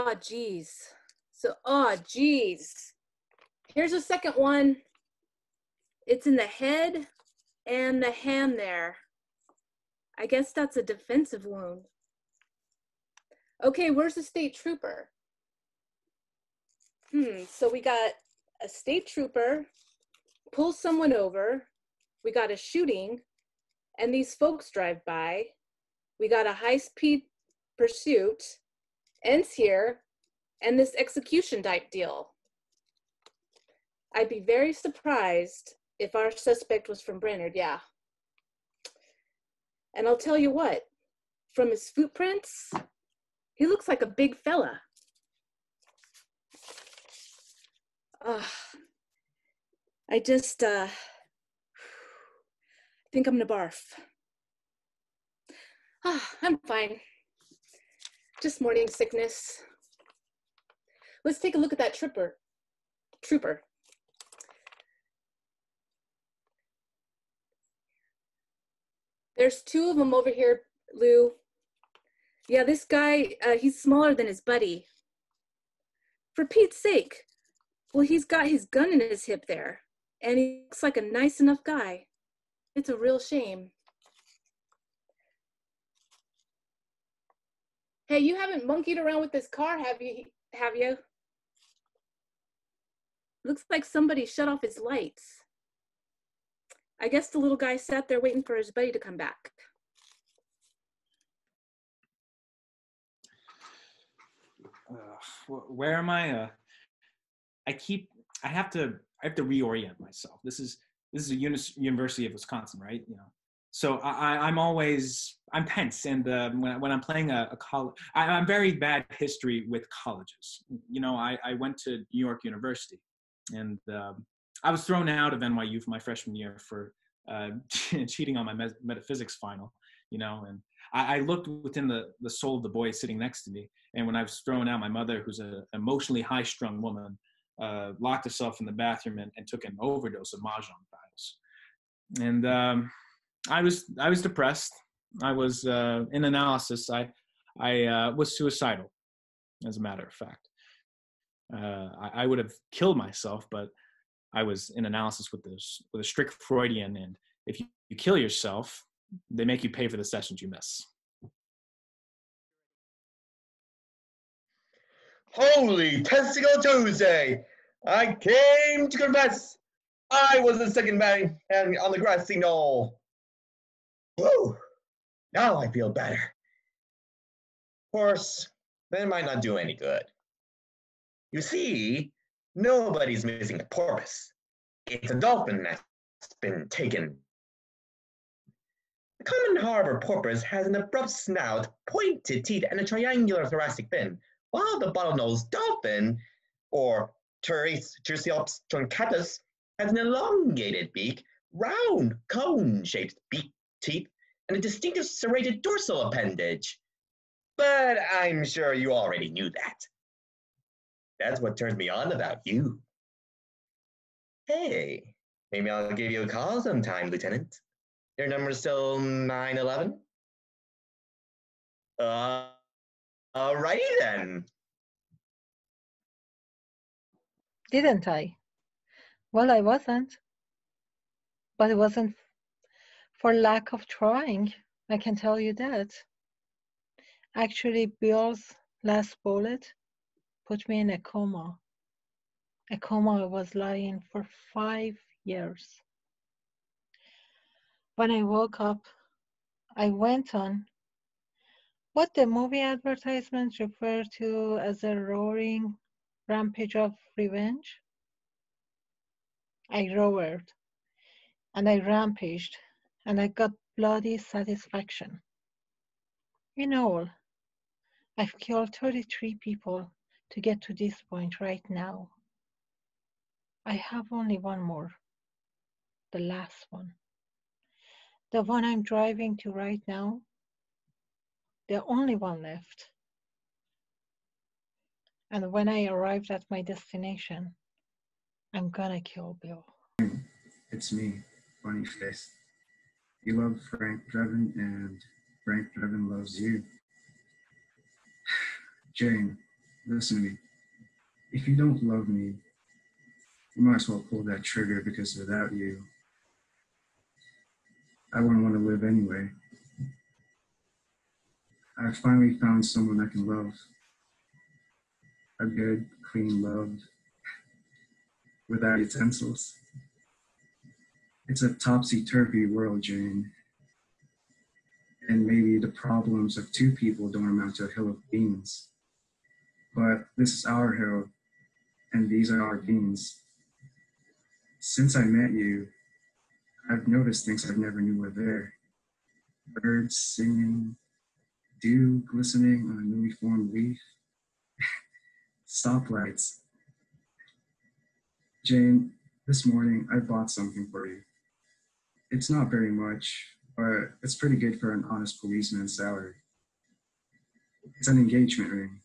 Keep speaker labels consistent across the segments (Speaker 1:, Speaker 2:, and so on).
Speaker 1: Oh, geez. So, oh, geez. Here's a second one. It's in the head and the hand there. I guess that's a defensive wound. Okay, where's the state trooper? Hmm, so we got a state trooper pulls someone over. We got a shooting, and these folks drive by. We got a high speed pursuit, ends here, and this execution type deal. I'd be very surprised if our suspect was from Brainerd, yeah. And I'll tell you what, from his footprints, he looks like a big fella. Uh, I just, uh, think I'm gonna barf. Ah, I'm fine. Just morning sickness. Let's take a look at that tripper, Trooper. There's two of them over here, Lou. Yeah, this guy, uh, he's smaller than his buddy. For Pete's sake. Well, he's got his gun in his hip there, and he looks like a nice enough guy. It's a real shame. Hey, you haven't monkeyed around with this car, have you? Have you? Looks like somebody shut off his lights. I guess the little guy sat there waiting for his buddy to come back.
Speaker 2: Uh, where am I? Uh, I keep. I have to. I have to reorient myself. This is this is a uni- University of Wisconsin, right? You know, so I, am always I'm tense, and uh, when, when I'm playing a, a college, I, am very bad history with colleges. You know, I, I went to New York University, and um, I was thrown out of NYU for my freshman year for uh, cheating on my metaphysics final, you know, and I, I, looked within the, the soul of the boy sitting next to me. And when I was thrown out, my mother, who's an emotionally high strung woman, uh, locked herself in the bathroom and, and, took an overdose of Mahjong files. And um, I was, I was depressed. I was uh, in analysis. I, I uh, was suicidal, as a matter of fact. Uh, I, I would have killed myself, but I was in analysis with this with a strict Freudian, and if you, you kill yourself, they make you pay for the sessions you miss.
Speaker 3: Holy Testicle Tuesday! I came to confess I was the second man and on the grassy knoll. Whoa! Now I feel better. Of course, that might not do any good. You see, Nobody's missing a porpoise. It's a dolphin that's been taken. The common harbor porpoise has an abrupt snout, pointed teeth, and a triangular thoracic fin, while the bottlenose dolphin, or Tursiops truncatus, has an elongated beak, round, cone-shaped beak teeth, and a distinctive serrated dorsal appendage. But I'm sure you already knew that. That's what turns me on about you. Hey, maybe I'll give you a call sometime, Lieutenant. Your number's still 911? Uh, alrighty then.
Speaker 4: Didn't I? Well, I wasn't. But it wasn't for lack of trying, I can tell you that. Actually, Bill's last bullet put me in a coma. A coma I was lying for five years. When I woke up, I went on what the movie advertisements refer to as a roaring rampage of revenge. I roared and I rampaged and I got bloody satisfaction. In all, I've killed 33 people to get to this point right now. I have only one more, the last one. The one I'm driving to right now, the only one left. And when I arrived at my destination, I'm gonna kill Bill.
Speaker 5: It's me, Bunny Face. You love Frank Drebin, and Frank Drebin loves you. Jane, listen to me. If you don't love me, you might as well pull that trigger because without you, I wouldn't want to live anyway. I finally found someone I can love. A good, clean love without utensils. It's a topsy turvy world, Jane. And maybe the problems of two people don't amount to a hill of beans. But this is our hill, and these are our beans. Since I met you, I've noticed things I never knew were there. Birds singing, dew glistening on a newly formed leaf, stoplights. Jane, this morning I bought something for you. It's not very much, but it's pretty good for an honest policeman's salary. It's an engagement ring.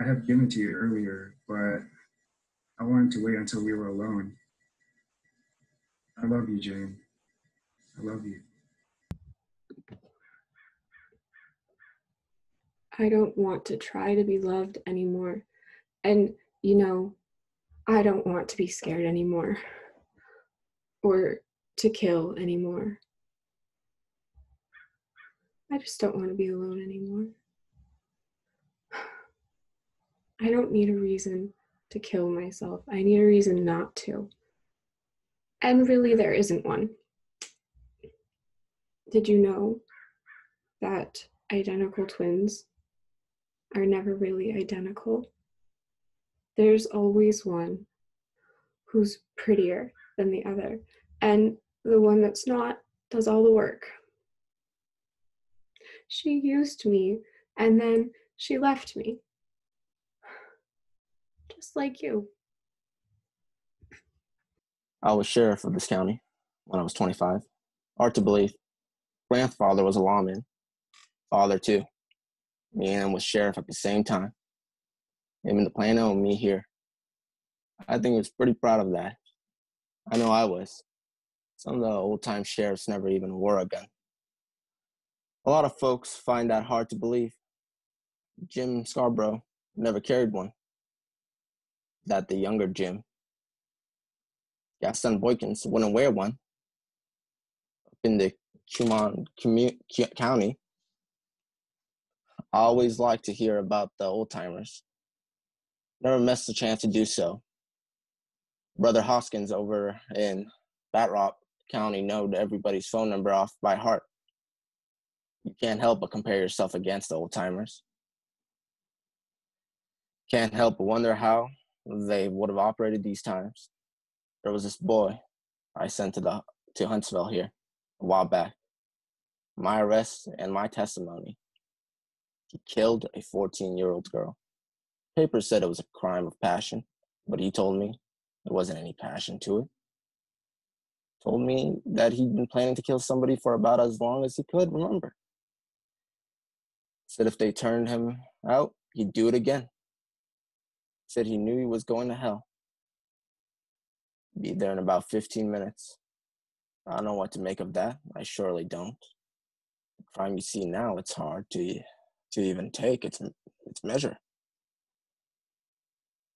Speaker 5: I have given it to you earlier, but I wanted to wait until we were alone. I love you, Jane. I love you.
Speaker 6: I don't want to try to be loved anymore. And, you know, I don't want to be scared anymore or to kill anymore. I just don't want to be alone anymore. I don't need a reason to kill myself. I need a reason not to. And really, there isn't one. Did you know that identical twins are never really identical? There's always one who's prettier than the other, and the one that's not does all the work. She used me and then she left me. Just like you.
Speaker 7: I was sheriff of this county when I was 25. Hard to believe. Grandfather was a lawman, father too. Me and him was sheriff at the same time. Him in the Plano and me here. I think he was pretty proud of that. I know I was. Some of the old time sheriffs never even wore a gun. A lot of folks find that hard to believe. Jim Scarborough never carried one. That the younger Jim, Gaston Boykins, wouldn't wear one. Up in the Cuman commu- County, I always like to hear about the old timers. Never missed a chance to do so. Brother Hoskins over in Bastrop County know everybody's phone number off by heart. You can't help but compare yourself against the old timers. Can't help but wonder how they would have operated these times. There was this boy I sent to the to Huntsville here a while back. My arrest and my testimony. He killed a 14 year old girl. Papers said it was a crime of passion, but he told me there wasn't any passion to it. Told me that he'd been planning to kill somebody for about as long as he could remember. Said if they turned him out, he'd do it again. Said he knew he was going to hell. Be there in about 15 minutes. I don't know what to make of that. I surely don't. The crime you see now, it's hard to to even take its its measure.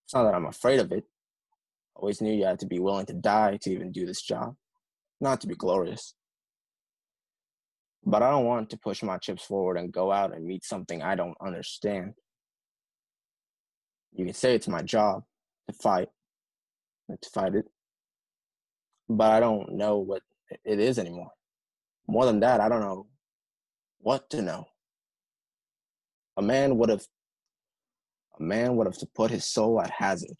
Speaker 7: It's not that I'm afraid of it. Always knew you had to be willing to die to even do this job, not to be glorious. But I don't want to push my chips forward and go out and meet something I don't understand. You can say it's my job to fight, to fight it, but I don't know what it is anymore. More than that, I don't know what to know. A man would have a man would have to put his soul at hazard.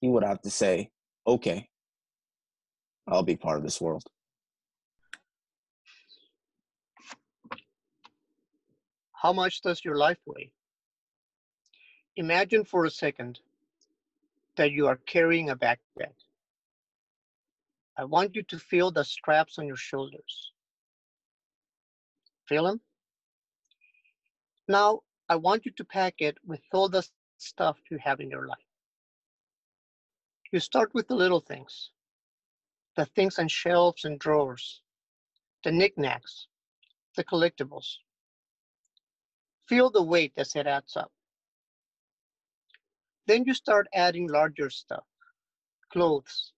Speaker 7: He would have to say, okay, I'll be part of this world.
Speaker 8: How much does your life weigh? Imagine for a second that you are carrying a backpack. I want you to feel the straps on your shoulders. Feel them? Now, I want you to pack it with all the stuff you have in your life. You start with the little things, the things on shelves and drawers, the knickknacks, the collectibles. Feel the weight as it adds up. Then you start adding larger stuff clothes,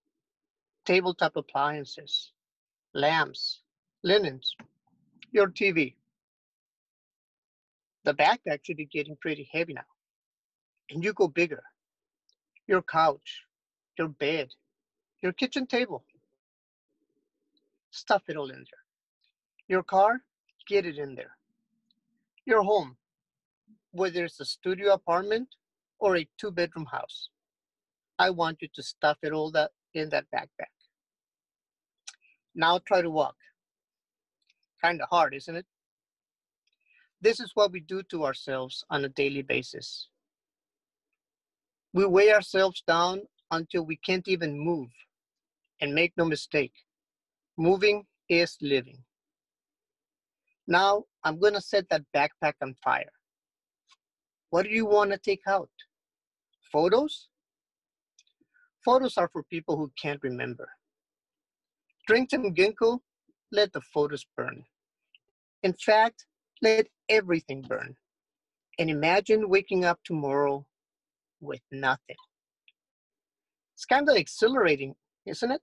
Speaker 8: tabletop appliances, lamps, linens, your TV. The backpack should be getting pretty heavy now. And you go bigger. Your couch, your bed, your kitchen table. Stuff it all in there. Your car, get it in there. Your home, whether it's a studio apartment or a two bedroom house. I want you to stuff it all that in that backpack. Now try to walk. Kind of hard, isn't it? This is what we do to ourselves on a daily basis. We weigh ourselves down until we can't even move. And make no mistake, moving is living. Now I'm going to set that backpack on fire. What do you want to take out? Photos? Photos are for people who can't remember. Drink some ginkgo, let the photos burn. In fact, let everything burn. And imagine waking up tomorrow with nothing. It's kind of exhilarating, isn't it?